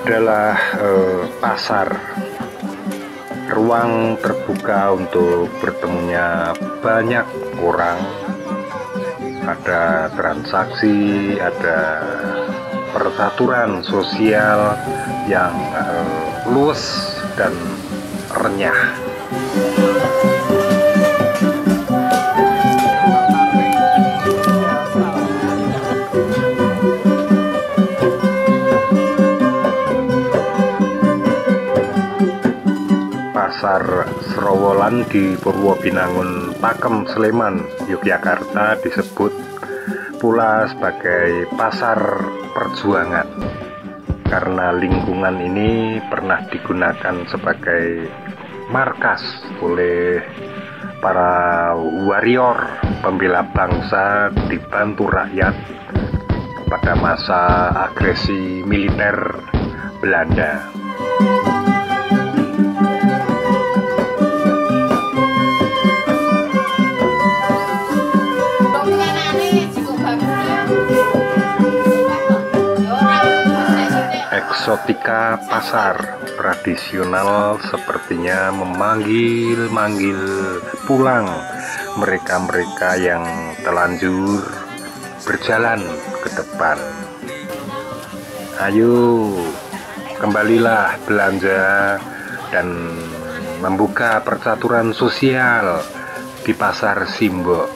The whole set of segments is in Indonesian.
adalah eh, pasar. Ruang terbuka untuk bertemunya banyak orang. Ada transaksi ada peraturan sosial yang eh, luas dan renyah Pasar Serowolan di Purwobinangun Pakem Sleman Yogyakarta disebut pula sebagai pasar perjuangan karena lingkungan ini pernah digunakan sebagai markas oleh para warrior pembela bangsa dibantu rakyat pada masa agresi militer Belanda. Eksotika pasar tradisional sepertinya memanggil-manggil pulang mereka-mereka yang telanjur berjalan ke depan. Ayo, kembalilah belanja dan membuka percaturan sosial di pasar Simbok.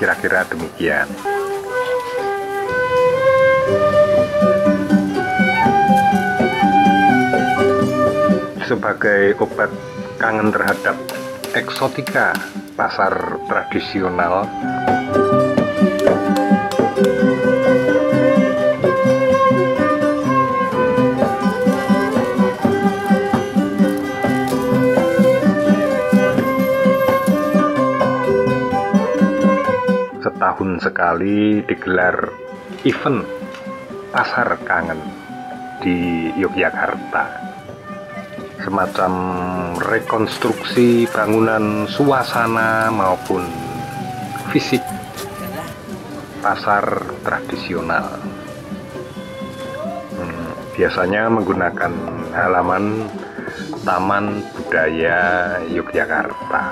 Kira-kira demikian. Sebagai obat kangen terhadap eksotika pasar tradisional. Setahun sekali digelar event pasar kangen di Yogyakarta semacam rekonstruksi bangunan suasana maupun fisik pasar tradisional. Hmm, biasanya menggunakan halaman Taman Budaya Yogyakarta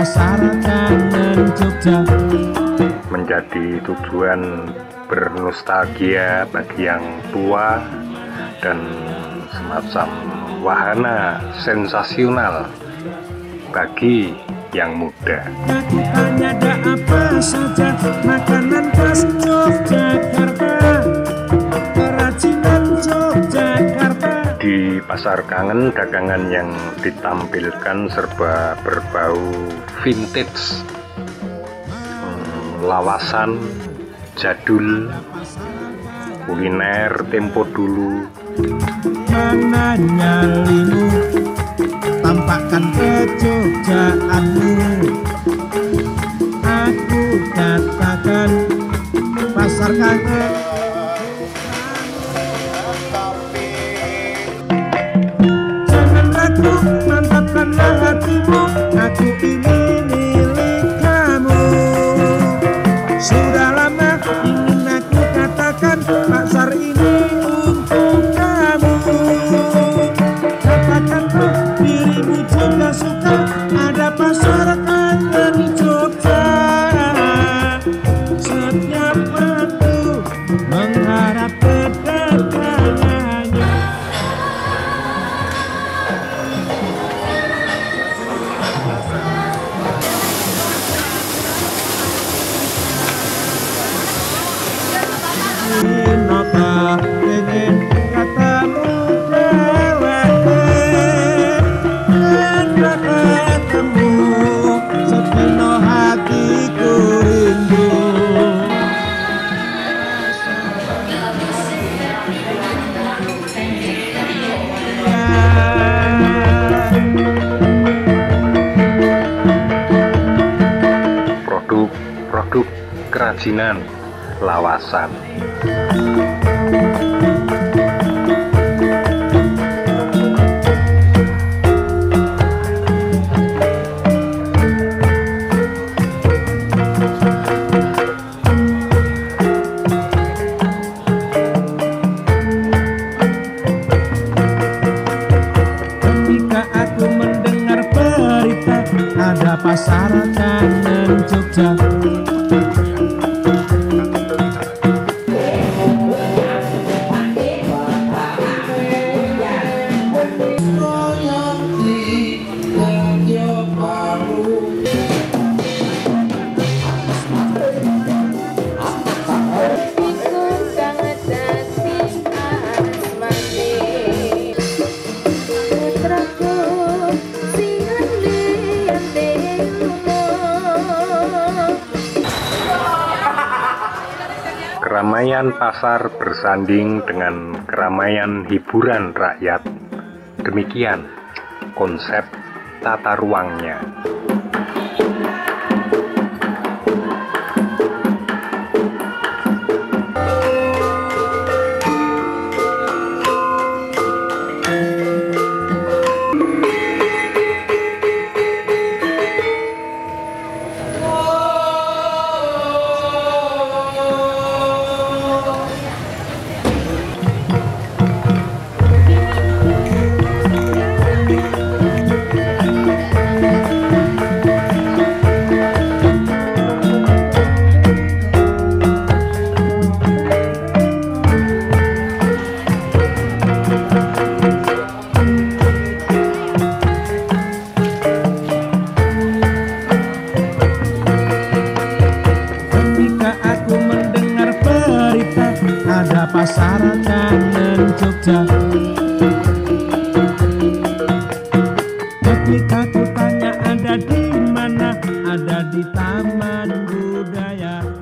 kangen Jogja menjadi tujuan bernostalgia bagi yang tua dan semacam wahana sensasional bagi yang muda. ada apa saja makanan khas Yogyakarta, Pasar kangen dagangan yang ditampilkan serba berbau vintage. Hmm, lawasan jadul kuliner tempo dulu Son las kerajinan lawasan. Ada pasar kangen Jogja Keramaian pasar bersanding dengan keramaian hiburan rakyat. Demikian konsep tata ruangnya. pasaran dan Jogja? Ketika ku tanya ada di mana? Ada di Taman Budaya.